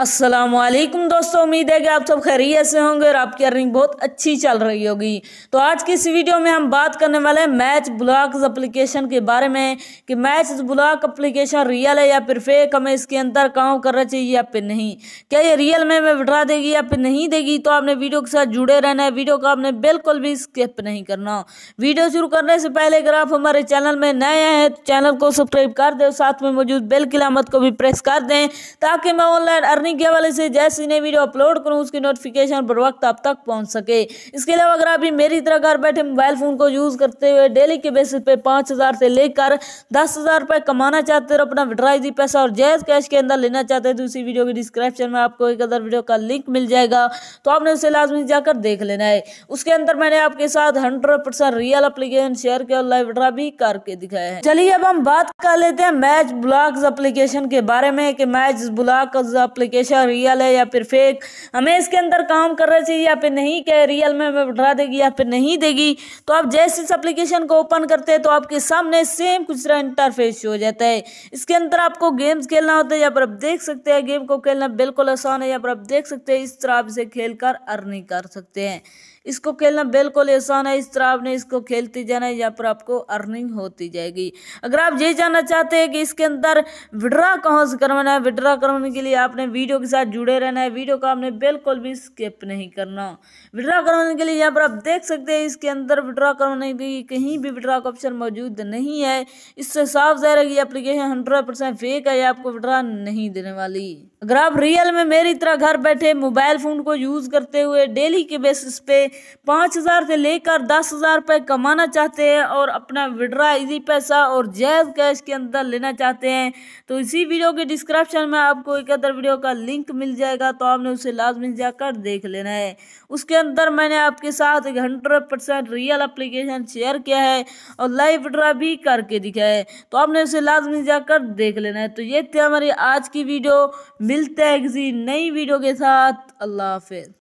असलम दोस्तों। उम्मीद है कि आप सब खैरियत से होंगे और आपकी अर्निंग बहुत अच्छी चल रही होगी। तो आज की इस वीडियो में हम बात करने वाले हैं मैच ब्लॉक एप्लीकेशन के बारे में, कि मैच ब्लॉक एप्लीकेशन रियल है या फिर फेक हमें इसके अंदर काम करना चाहिए या फिर नहीं। क्या ये रियल में हमें विड्रा देगी या फिर नहीं देगी तो आपने वीडियो के साथ जुड़े रहना है। वीडियो को आपने बिल्कुल भी स्किप नहीं करना। वीडियो शुरू करने से पहले अगर आप हमारे चैनल में नए हैं तो चैनल को सब्सक्राइब कर दें साथ में मौजूद बेल की लामत को भी प्रेस कर दें, ताकि मैं ऑनलाइन अर्निंग अर्निंग के हवाले से जैसे नई वीडियो अपलोड करूँ, उसकी नोटिफिकेशन पर वक्त आप तक पहुँच सके। इसके अलावा अगर आप भी मेरी तरह घर बैठे मोबाइल फ़ोन को यूज़ करते हुए डेली के बेसिस पे पाँच हज़ार से लेकर दस हज़ार रुपये कमाना चाहते हो, अपना विड्राइजी पैसा और जैज कैश के अंदर लेना चाहते हैं तो उसी वीडियो की डिस्क्रिप्शन में आपको एक अदर वीडियो का लिंक मिल जाएगा। तो आपने उसे लाजमी जाकर देख लेना है। उसके अंदर मैंने आपके साथ hundred percent real application share किया और लाइव विड्रा भी करके दिखाया है। चलिए अब हम बात कर लेते हैं मैच ब्लॉक एप्लीकेशन के बारे में कि match block application application real है या फिर फेक हमें इसके अंदर काम करना चाहिए या फिर नहीं? क्या रियल में हमें बढ़ा देगी या फिर नहीं देगी? तो आप जैसे इस एप्लीकेशन को ओपन करते हैं तो आपके सामने सेम कुछ तरह इंटरफेस हो जाता है। इसके अंदर आपको गेम्स खेलना होता है या पर आप देख सकते हैं गेम को खेलना बिल्कुल आसान है या पर आप देख सकते हैं इस तरह आप इसे खेल कर अर्निंग कर सकते हैं। इसको खेलना बिल्कुल आसान है, इस तरह आपने इसको खेलते जाना है यहाँ पर आपको अर्निंग होती जाएगी। अगर आप ये जानना चाहते हैं कि इसके अंदर विड्रा कहाँ से करवाना है, विड्रा करवाने के लिए आपने वीडियो के साथ जुड़े रहना है। वीडियो को आपने बिल्कुल भी स्किप नहीं करना। विड्रा करवाने के लिए यहाँ पर आप देख सकते हैं, इसके अंदर विड्रा करवाने के लिए कहीं भी विड्रा का ऑप्शन मौजूद नहीं है। इससे साफ़ ज़ाहिर है कि एप्लीकेशन हंड्रेड परसेंट फेक है आपको विड्रा नहीं देने वाली। अगर आप रियल में मेरी तरह घर बैठे मोबाइल फ़ोन को यूज़ करते हुए डेली के बेसिस पे पाँच हज़ार से लेकर दस हज़ार रुपये कमाना चाहते हैं और अपना विड्रा इजी पैसा और जैज कैश के अंदर लेना चाहते हैं तो इसी वीडियो के डिस्क्रिप्शन में आपको एक अदर वीडियो का लिंक मिल जाएगा तो आपने उसे लाजमी जाकर देख लेना है। उसके अंदर मैंने आपके साथ एक hundred percent real application share किया है और लाइव ड्रा भी करके दिखा है। तो आपने उसे लाजमी जाकर देख लेना है। तो ये थे हमारी आज की वीडियो मिलते हैं किसी नई वीडियो के साथ। अल्लाह हाफिज़।